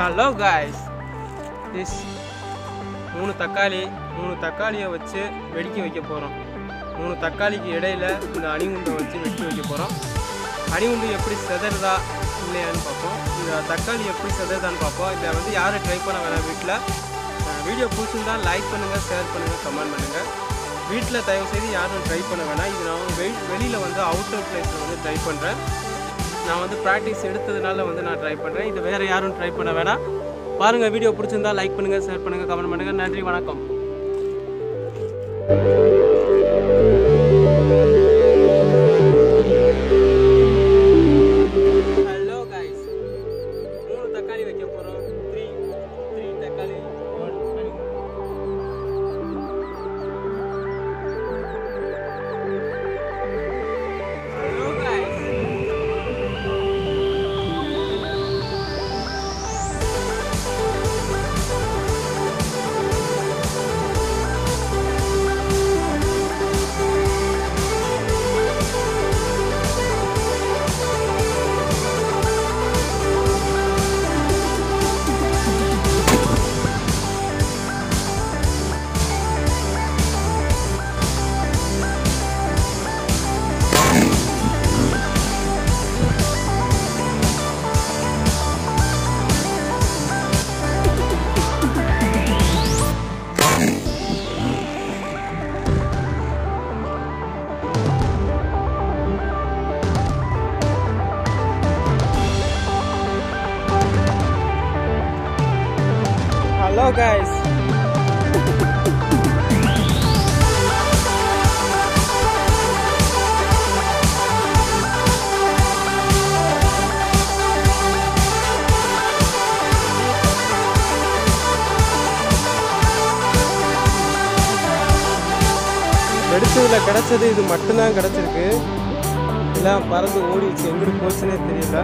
Hello guys this மூணு தக்காளி மூணு தக்காளியை வச்சு வெடிக்க வைக்க போகிறோம் மூணு தக்காளிக்கு இடையில இந்த அணிகுண்டை வச்சு வெடிக்க வைக்க போகிறோம் அணிகுண்டு எப்படி செதறுதா இல்லையான்னு பார்ப்போம். இந்த தக்காளி எப்படி செதறுதான்னு பார்ப்போம். இதை வந்து யாரும் ட்ரை பண்ண வேணாம் வீட்டில் வீடியோ பிடிச்சிருந்தா லைக் பண்ணுங்கள் ஷேர் பண்ணுங்கள் கமெண்ட் பண்ணுங்கள் வீட்டில் தயவு செய்து யாரும் ட்ரை பண்ண வேணாம். இது நான் வெ வெளியில் வந்து அவுட்டர் பிளேஸில் வந்து ட்ரை பண்ணுறேன் நான் வந்து ப்ராக்டிஸ் எடுத்ததுனால வந்து நான் ட்ரை பண்ணுறேன் இது வேறு யாரும் ட்ரை பண்ண வேணாம். பாருங்கள் வீடியோ பிடிச்சிருந்தா லைக் பண்ணுங்கள் ஷேர் பண்ணுங்கள் கமெண்ட் பண்ணுங்கள் நன்றி வணக்கம். Hello guys. வெடிச்சதில் கிடச்சது இது மட்டும்தான் கிடச்சிருக்கு. எல்லாம் பறந்து ஓடிச்சு எங்கிட்டு போச்சுன்னே தெரியல.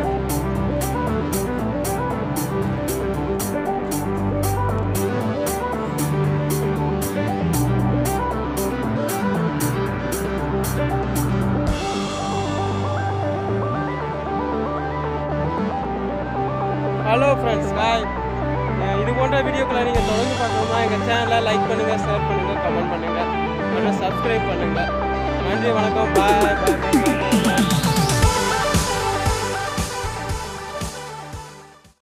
ஹலோ ஃப்ரெண்ட்ஸ் பாய் இது போன்ற வீடியோக்களை நீங்கள் தொடர்ந்து பார்க்கணுமா எங்கள் சேனலை லைக் பண்ணுங்கள் ஷேர் பண்ணுங்கள் கமெண்ட் பண்ணுங்கள் மற்றும் சப்ஸ்கிரைப் பண்ணுங்கள் நன்றி வணக்கம். பாய் பாய்